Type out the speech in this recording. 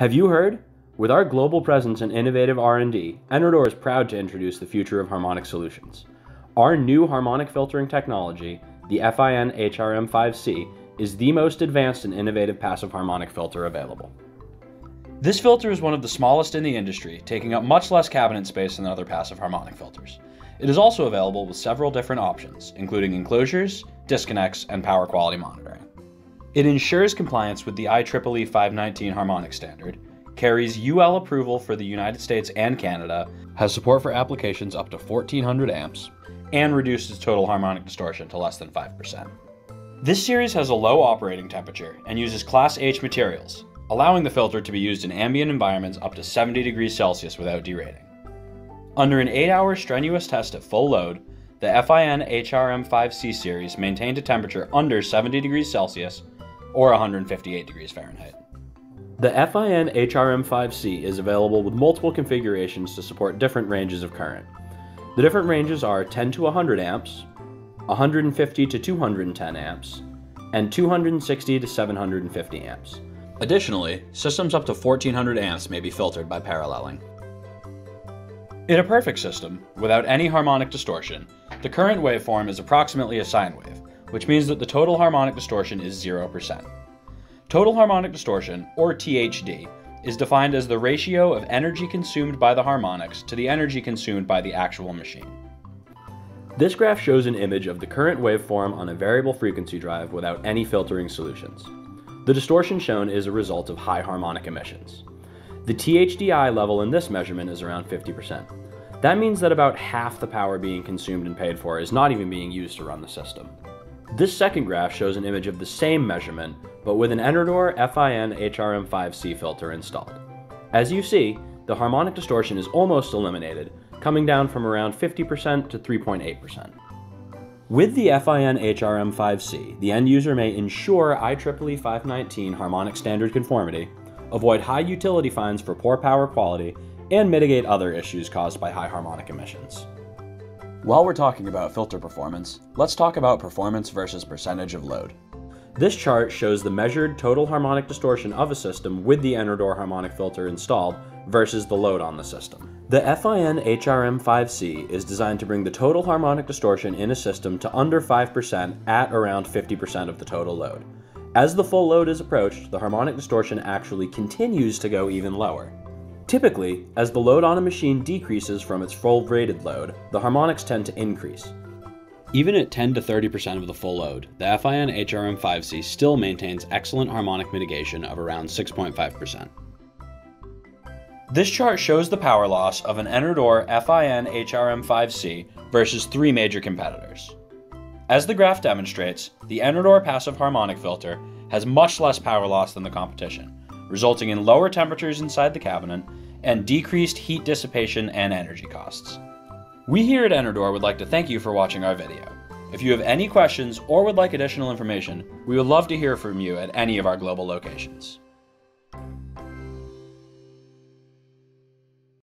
Have you heard? With our global presence in innovative R&D, Enerdoor is proud to introduce the future of harmonic solutions. Our new harmonic filtering technology, the FIN HRM5C, is the most advanced and innovative passive harmonic filter available. This filter is one of the smallest in the industry, taking up much less cabinet space than other passive harmonic filters. It is also available with several different options, including enclosures, disconnects, and power quality monitoring. It ensures compliance with the IEEE 519 harmonic standard, carries UL approval for the United States and Canada, has support for applications up to 1400 amps, and reduces total harmonic distortion to less than 5%. This series has a low operating temperature and uses Class H materials, allowing the filter to be used in ambient environments up to 70 degrees Celsius without derating. Under an 8-hour strenuous test at full load, the FIN HRM5C series maintained a temperature under 70 degrees Celsius or 158 degrees Fahrenheit. The FIN HRM5C is available with multiple configurations to support different ranges of current. The different ranges are 10 to 100 amps, 150 to 210 amps, and 260 to 750 amps. Additionally, systems up to 1400 amps may be filtered by paralleling. In a perfect system, without any harmonic distortion, the current waveform is approximately a sine wave, which means that the total harmonic distortion is 0%. Total harmonic distortion, or THD, is defined as the ratio of energy consumed by the harmonics to the energy consumed by the actual machine. This graph shows an image of the current waveform on a variable frequency drive without any filtering solutions. The distortion shown is a result of high harmonic emissions. The THDI level in this measurement is around 50%. That means that about half the power being consumed and paid for is not even being used to run the system. This second graph shows an image of the same measurement, but with an Enerdoor FIN HRM5C filter installed. As you see, the harmonic distortion is almost eliminated, coming down from around 50% to 3.8%. With the FIN HRM5C, the end user may ensure IEEE 519 harmonic standard conformity, avoid high utility fines for poor power quality, and mitigate other issues caused by high harmonic emissions. While we're talking about filter performance, let's talk about performance versus percentage of load. This chart shows the measured total harmonic distortion of a system with the Enerdoor harmonic filter installed versus the load on the system. The FIN HRM5C is designed to bring the total harmonic distortion in a system to under 5% at around 50% of the total load. As the full load is approached, the harmonic distortion actually continues to go even lower. Typically, as the load on a machine decreases from its full rated load, the harmonics tend to increase. Even at 10 to 30% of the full load, the FIN HRM5C still maintains excellent harmonic mitigation of around 6.5%. This chart shows the power loss of an Enerdoor FIN HRM5C versus three major competitors. As the graph demonstrates, the Enerdoor passive harmonic filter has much less power loss than the competition, resulting in lower temperatures inside the cabinet and decreased heat dissipation and energy costs. We here at Enerdoor would like to thank you for watching our video. If you have any questions or would like additional information, we would love to hear from you at any of our global locations.